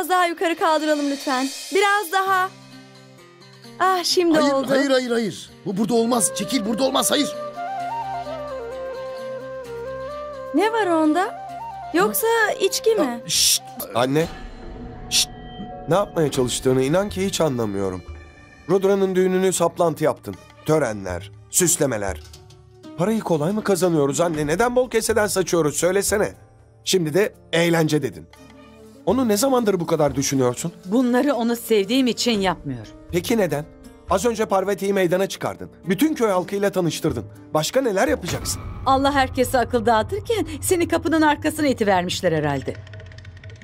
Biraz daha yukarı kaldıralım lütfen. Biraz daha. Ah şimdi Hayır, oldu. hayır, hayır, hayır. Bu burada olmaz. Çekil, burada olmaz. Hayır. Ne var onda? Yoksa içki mi? Şşt. Anne. Şşt. Ne yapmaya çalıştığını inan ki hiç anlamıyorum. Rudra'nın düğününü saplantı yaptın. Törenler, süslemeler. Parayı kolay mı kazanıyoruz anne? Neden bol keseden saçıyoruz söylesene. Şimdi de eğlence dedin. Onu ne zamandır bu kadar düşünüyorsun? Bunları onu sevdiğim için yapmıyorum. Peki neden? Az önce Parvati'yi meydana çıkardın. Bütün köy halkıyla tanıştırdın. Başka neler yapacaksın? Allah herkese akıl dağıtırken seni kapının arkasına itivermişler herhalde.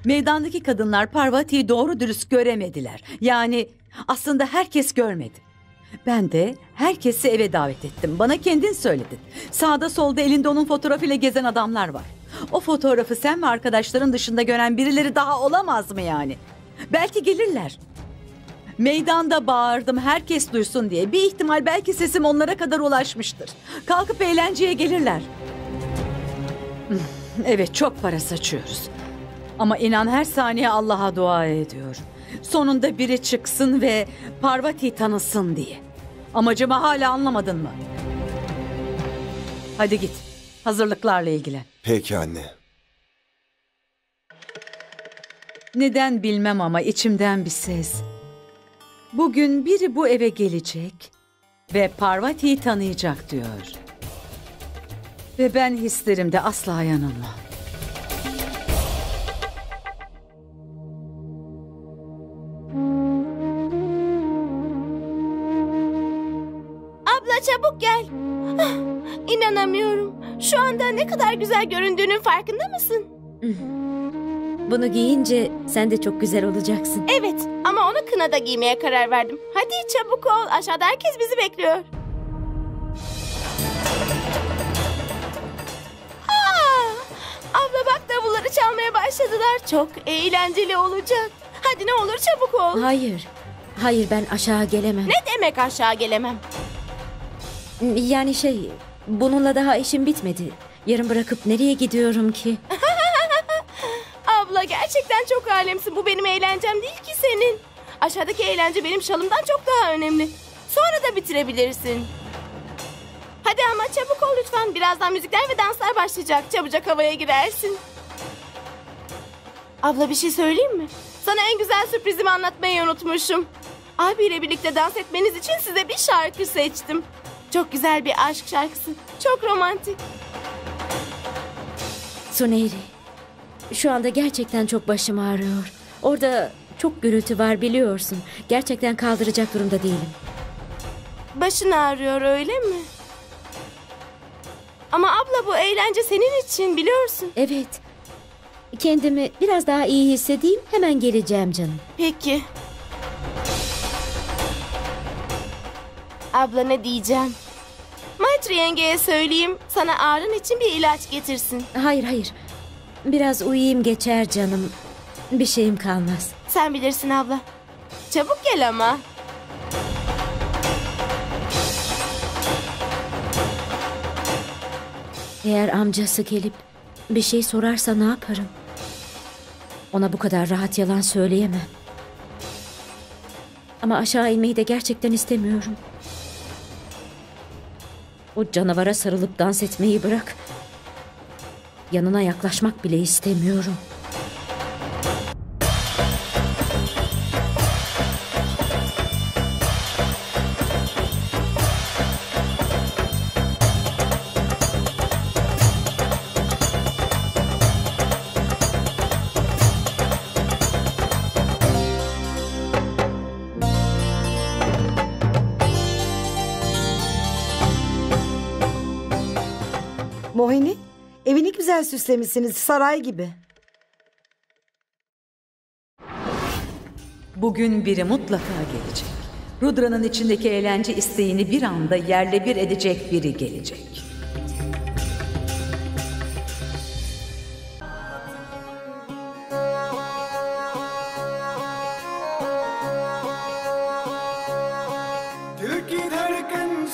Meydandaki kadınlar Parvati'yi doğru dürüst göremediler. Yani aslında herkes görmedi. Ben de herkesi eve davet ettim. Bana kendin söyledin. Sağda solda elinde onun fotoğrafıyla gezen adamlar var. O fotoğrafı sen ve arkadaşların dışında gören birileri daha olamaz mı yani? Belki gelirler. Meydanda bağırdım herkes duysun diye. Bir ihtimal belki sesim onlara kadar ulaşmıştır. Kalkıp eğlenceye gelirler. Evet çok para saçıyoruz. Ama inan her saniye Allah'a dua ediyorum. Sonunda biri çıksın ve Parvati tanısın diye. Amacımı hala anlamadın mı? Hadi git. Hazırlıklarla ilgilen. Peki anne. Neden bilmem ama içimden bir ses. Bugün biri bu eve gelecek ve Parvati'yi tanıyacak diyor. Ve ben hislerimde asla yanılmam. Abla çabuk gel. Ah, İnanamıyorum. Şu anda ne kadar güzel göründüğünün farkında mısın? Bunu giyince sen de çok güzel olacaksın. Evet ama onu kınada giymeye karar verdim. Hadi çabuk ol. Aşağıda herkes bizi bekliyor. Aa, abla bak davulları çalmaya başladılar. Çok eğlenceli olacak. Hadi ne olur çabuk ol. Hayır. Hayır ben aşağı gelemem. Ne demek aşağı gelemem? Yani şey bununla daha işim bitmedi. Yarın bırakıp nereye gidiyorum ki? Abla gerçekten çok alemsin. Bu benim eğlencem değil ki senin. Aşağıdaki eğlence benim şalımdan çok daha önemli. Sonra da bitirebilirsin. Hadi ama çabuk ol lütfen. Birazdan müzikler ve danslar başlayacak. Çabucak havaya girersin. Abla bir şey söyleyeyim mi? Sana en güzel sürprizimi anlatmayı unutmuşum. Abiyle birlikte dans etmeniz için size bir şarkı seçtim. Çok güzel bir aşk şarkısı. Çok romantik. Suneyri. Şu anda gerçekten çok başım ağrıyor. Orada çok gürültü var biliyorsun. Gerçekten kaldıracak durumda değilim. Başın ağrıyor öyle mi? Ama abla bu eğlence senin için biliyorsun. Evet. Kendimi biraz daha iyi hissedeyim hemen geleceğim canım. Peki. Abla ne diyeceğim? Maitri yengeye söyleyeyim sana ağrın için bir ilaç getirsin. Hayır hayır. Biraz uyuyayım geçer canım. Bir şeyim kalmaz. Sen bilirsin abla. Çabuk gel ama. Eğer amcası gelip bir şey sorarsa ne yaparım? Ona bu kadar rahat yalan söyleyemem. Ama aşağı inmeyi de gerçekten istemiyorum. O canavara sarılıp dans etmeyi bırak. Yanına yaklaşmak bile istemiyorum. Rohini, evini güzel süslemişsiniz saray gibi. Bugün biri mutlaka gelecek. Rudra'nın içindeki eğlence isteğini bir anda yerle bir edecek biri gelecek. Dil ki धड़कन